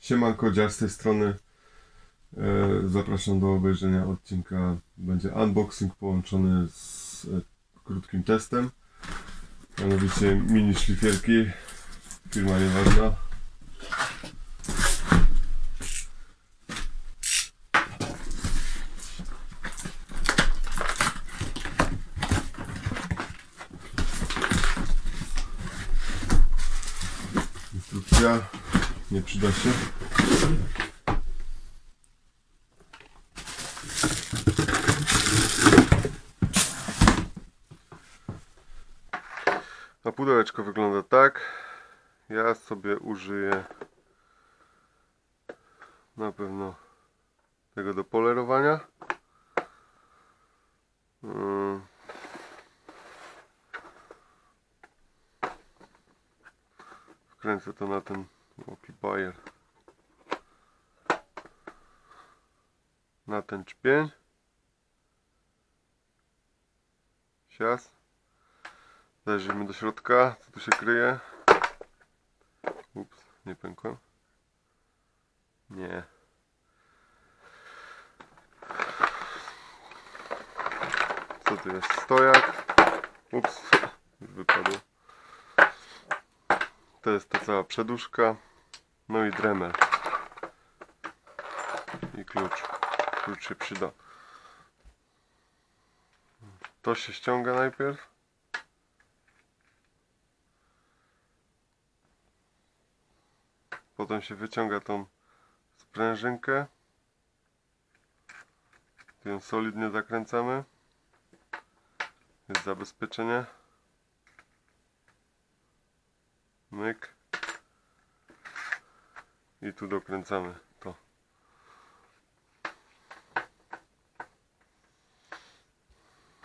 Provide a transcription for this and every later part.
Siemanko, Dziar z tej strony. E, Zapraszam do obejrzenia odcinka. Będzie unboxing połączony z e, krótkim testem. Mianowicie mini szlifierki. Firma nieważna. Instrukcja nie przyda się. A pudełeczko wygląda tak. Ja sobie użyję na pewno tego do polerowania. Mm. Wkręcę to na ten occupier. Na ten czpień. Sias. Zajrzyjmy do środka, co tu się kryje. Ups, nie pękłem. Nie. Co tu jest? Stojak. Ups, już wypadło. To jest ta cała przeduszka. No i dremel. I klucz. Klucz się przyda. To się ściąga najpierw. Potem się wyciąga tą sprężynkę. Ją solidnie zakręcamy. Jest zabezpieczenie. Myk. Tu dokręcamy to.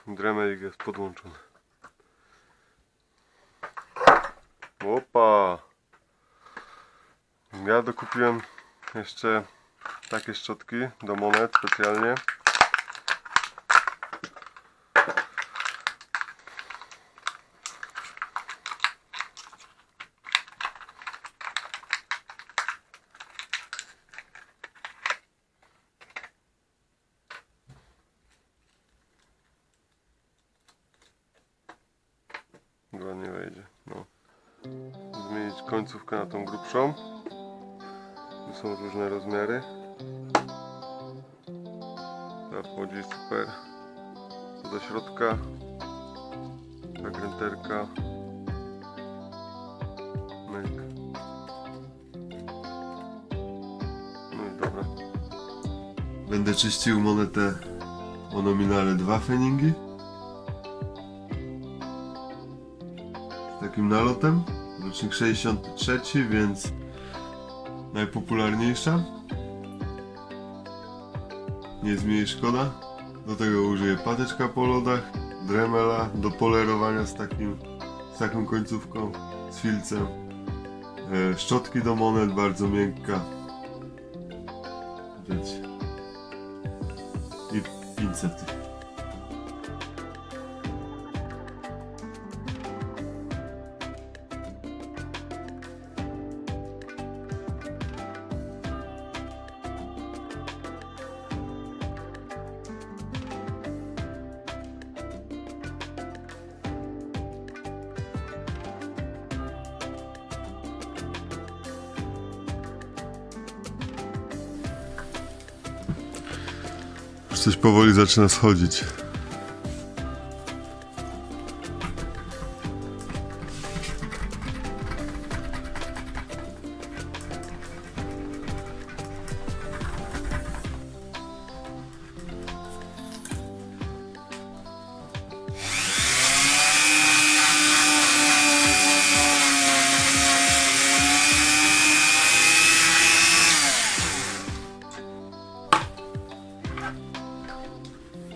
Dremelik jest podłączony. Opa! Ja dokupiłem jeszcze takie szczotki do monet specjalnie. Ładnie wejdzie. No. Zmienić końcówkę na tą grubszą. Tu są różne rozmiary. Ta wchodzi super. Do środka. Zakręterka. Myk. No i dobra. Będę czyścił monetę o nominale 2 feningi. takim nalotem. Rocznik 63, więc najpopularniejsza. Nie jest mi jej szkoda. Do tego użyję patyczka po lodach, dremela do polerowania z, takim, z taką końcówką, z filcem. E, szczotki do monet, bardzo miękka. I 500. coś powoli zaczyna schodzić.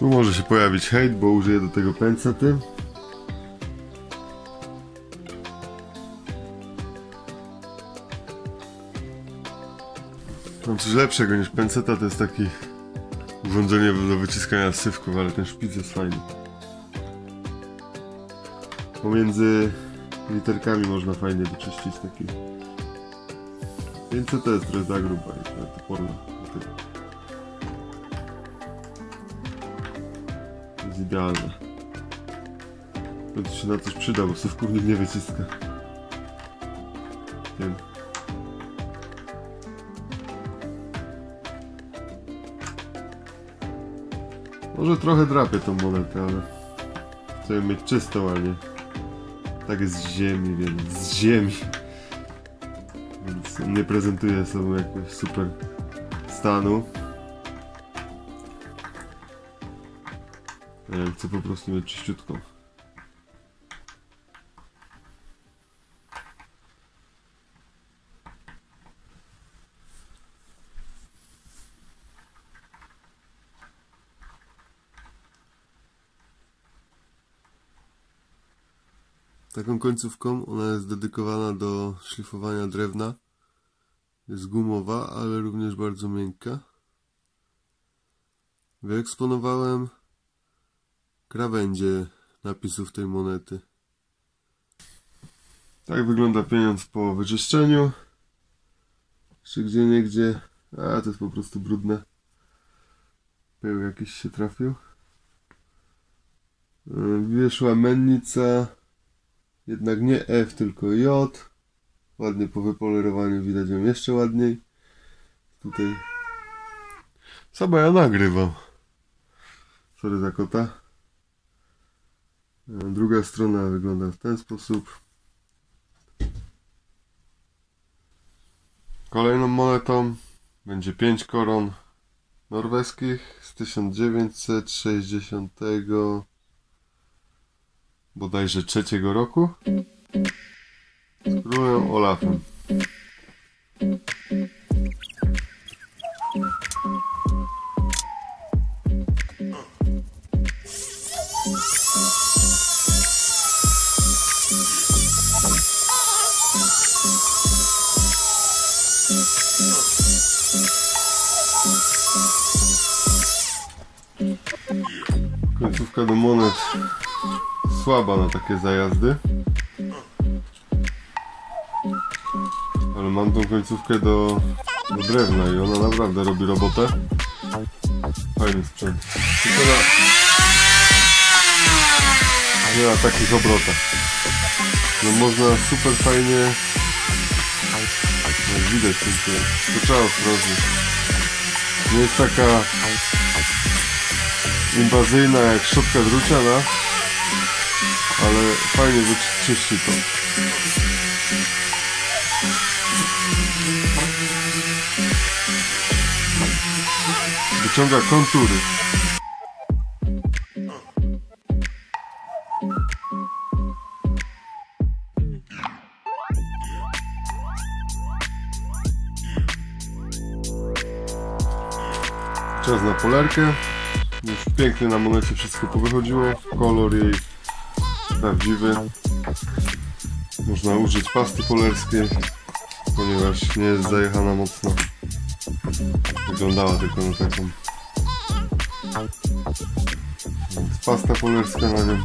Tu może się pojawić hejt, bo użyję do tego pensety. Mam coś lepszego niż penseta, to jest taki urządzenie do wyciskania sywków, ale ten szpic jest fajny. Pomiędzy literkami można fajnie wyczyścić taki 500 to jest trochę za gruba i toporna. To jest idealne. To się na coś przyda, bo słówków nie wyciska. Wiem. Może trochę drapię tą monetę, ale chcę mieć czystą, ale nie tak jest z ziemi, więc z ziemi. Więc nie prezentuje sobą jakiegoś super stanu. Ja chcę po prostu mieć czyściutką. Taką końcówką ona jest dedykowana do szlifowania drewna. Jest gumowa, ale również bardzo miękka. Wyeksponowałem krawędzie napisów tej monety. Tak wygląda pieniądz po wyczyszczeniu. Jeszcze gdzie niegdzie. A to jest po prostu brudne. Pył jakiś się trafił. Wyszła mennica. Jednak nie F, tylko J. Ładnie po wypolerowaniu widać ją jeszcze ładniej. Tutaj. Sama ja nagrywam. Sorry za kota. Druga strona wygląda w ten sposób. Kolejną monetą będzie 5 koron norweskich z 1960 bodajże trzeciego roku z królem Olafem. Końcówka do monet słaba na takie zajazdy. Ale mam tą końcówkę do, do drewna i ona naprawdę robi robotę. Fajny sprzęt. Tylko na, nie na takich obrotach. No można super fajnie jak widać tylko, to trzeba ostrożnie. Nie jest taka inwazyjna jak szczotka druciana, ale fajnie wyczyści to. Wyciąga kontury. Czas na polerkę. Już pięknie na monecie wszystko powychodziło. Kolor jej prawdziwy. Można użyć pasty polerskiej, ponieważ nie jest zajechana mocno. Wyglądała tylko na taką. Więc pasta polerska na nią.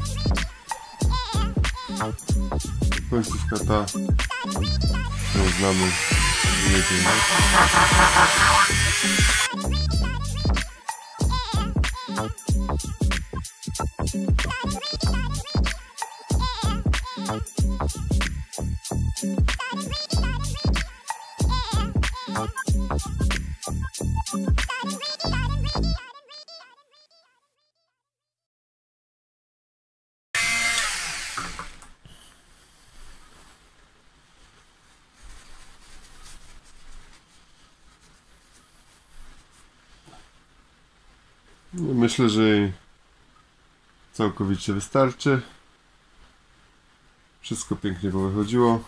Końcówka ta, którą znamy. Jedziemy. Myślę, że całkowicie wystarczy. Wszystko pięknie wychodziło.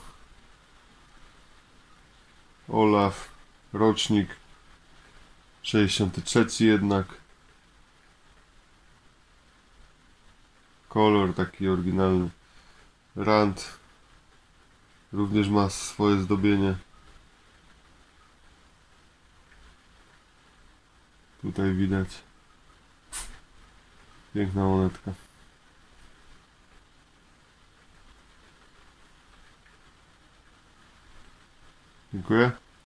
Olaf, rocznik 63 jednak. Kolor taki oryginalny. Rand również ma swoje zdobienie. Tutaj widać. Як на монетка. Дякую.